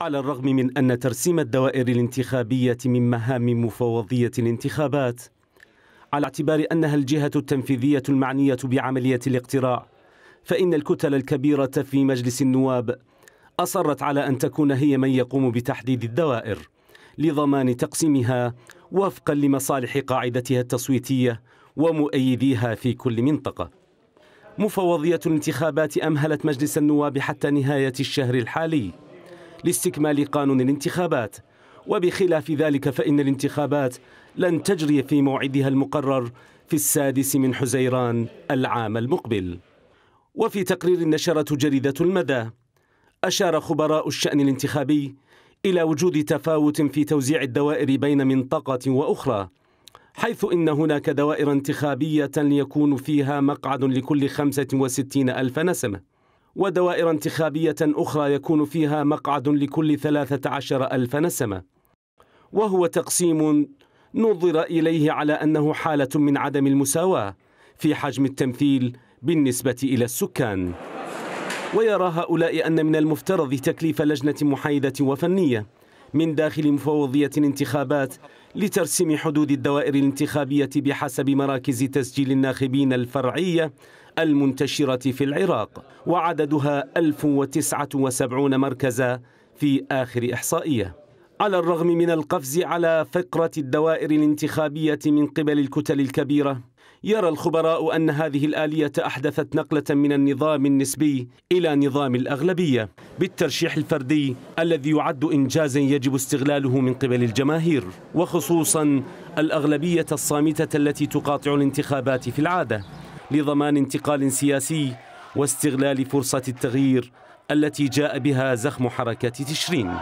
على الرغم من أن ترسيم الدوائر الانتخابية من مهام مفوضية الانتخابات على اعتبار أنها الجهة التنفيذية المعنية بعملية الاقتراع فإن الكتل الكبيرة في مجلس النواب أصرت على أن تكون هي من يقوم بتحديد الدوائر لضمان تقسيمها وفقا لمصالح قاعدتها التصويتية ومؤيديها في كل منطقة. مفوضية الانتخابات أمهلت مجلس النواب حتى نهاية الشهر الحالي. لاستكمال قانون الانتخابات. وبخلاف ذلك فإن الانتخابات لن تجري في موعدها المقرر في السادس من حزيران العام المقبل. وفي تقرير نشرته جريدة المدى أشار خبراء الشأن الانتخابي إلى وجود تفاوت في توزيع الدوائر بين منطقة وأخرى حيث إن هناك دوائر انتخابية يكون فيها مقعد لكل خمسة وستين ألف نسمة. ودوائر انتخابية أخرى يكون فيها مقعد لكل ثلاثة عشر ألف نسمة. وهو تقسيم نظر إليه على أنه حالة من عدم المساواة في حجم التمثيل بالنسبة إلى السكان. ويرى هؤلاء أن من المفترض تكليف لجنة محايدة وفنية من داخل مفوضية الانتخابات لترسيم حدود الدوائر الانتخابية بحسب مراكز تسجيل الناخبين الفرعية المنتشرة في العراق وعددها 1079 مركزا في آخر إحصائية. على الرغم من القفز على فقرة الدوائر الانتخابية من قبل الكتل الكبيرة يرى الخبراء أن هذه الآلية أحدثت نقلة من النظام النسبي إلى نظام الأغلبية بالترشيح الفردي الذي يعد إنجازا يجب استغلاله من قبل الجماهير وخصوصا الأغلبية الصامتة التي تقاطع الانتخابات في العادة. لضمان انتقال سياسي واستغلال فرصة التغيير التي جاء بها زخم حركة تشرين.